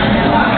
Música